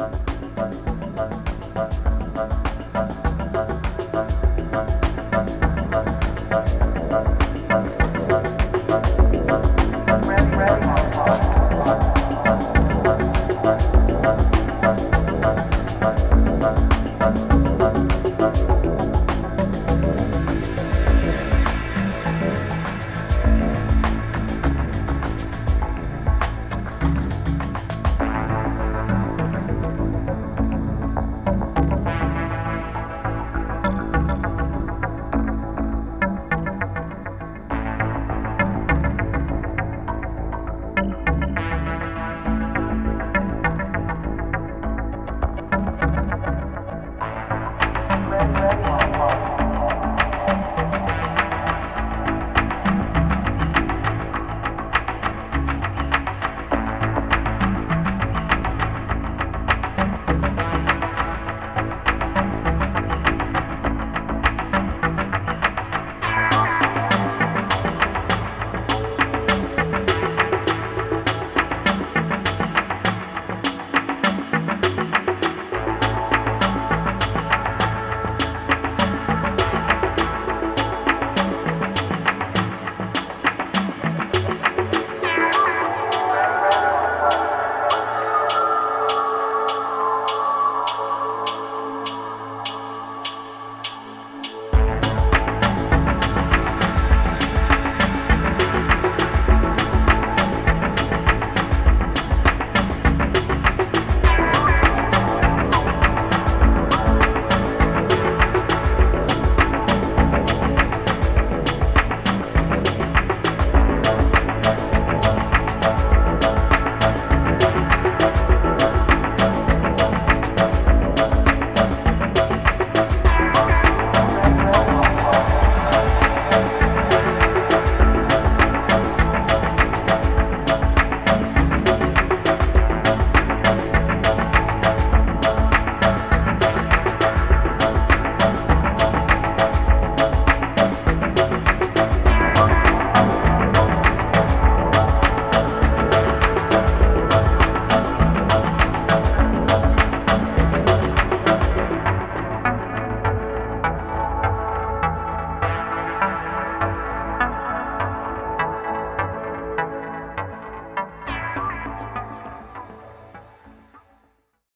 Bye.